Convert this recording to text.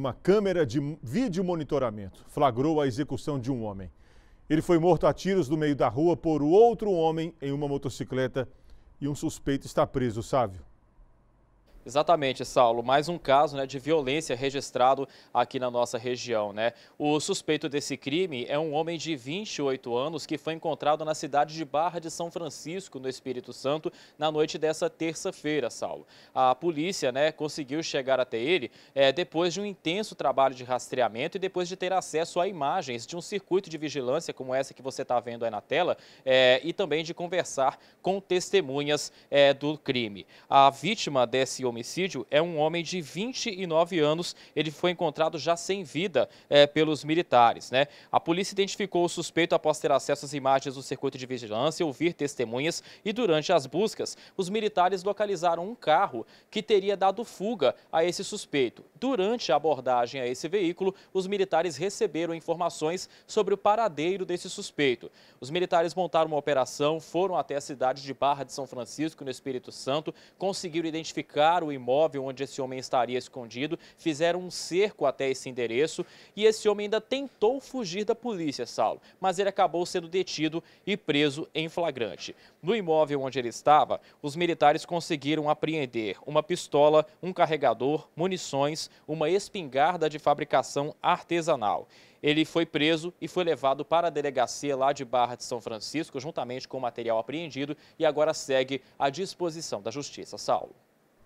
Uma câmera de vídeo monitoramento flagrou a execução de um homem. Ele foi morto a tiros no meio da rua por outro homem em uma motocicleta e um suspeito está preso, Sávio. Exatamente, Saulo. Mais um caso né, de violência registrado aqui na nossa região. Né? O suspeito desse crime é um homem de 28 anos que foi encontrado na cidade de Barra de São Francisco, no Espírito Santo, na noite dessa terça-feira, Saulo. A polícia né, conseguiu chegar até ele é, depois de um intenso trabalho de rastreamento e depois de ter acesso a imagens de um circuito de vigilância como essa que você está vendo aí na tela é, e também de conversar com testemunhas é, do crime. A vítima desse homicídio é um homem de 29 anos. Ele foi encontrado já sem vida é, pelos militares. Né? A polícia identificou o suspeito após ter acesso às imagens do circuito de vigilância, ouvir testemunhas e durante as buscas, os militares localizaram um carro que teria dado fuga a esse suspeito. Durante a abordagem a esse veículo, os militares receberam informações sobre o paradeiro desse suspeito. Os militares montaram uma operação, foram até a cidade de Barra de São Francisco, no Espírito Santo, conseguiram identificar o imóvel onde esse homem estaria escondido, fizeram um cerco até esse endereço e esse homem ainda tentou fugir da polícia, Saulo, mas ele acabou sendo detido e preso em flagrante. No imóvel onde ele estava, os militares conseguiram apreender uma pistola, um carregador, munições, uma espingarda de fabricação artesanal. Ele foi preso e foi levado para a delegacia lá de Barra de São Francisco, juntamente com o material apreendido, e agora segue à disposição da Justiça. Saulo.